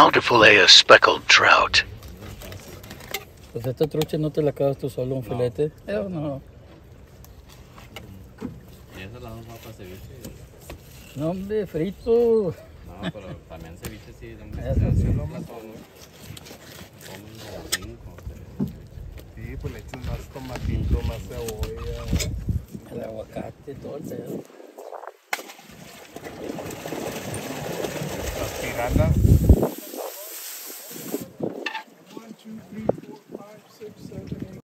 How to fillet a speckled trout. Pues esta trucha no te la acabas tú solo, un filete. Eh, no. Y esa la vamos a para ceviche. No, hombre, frito. No, pero también ceviche sí. Eso sí, lo más como cinco. Sí, pues le echas más tomatito, más cebolla. El aguacate, todo el pedo. Las piranas six, seven,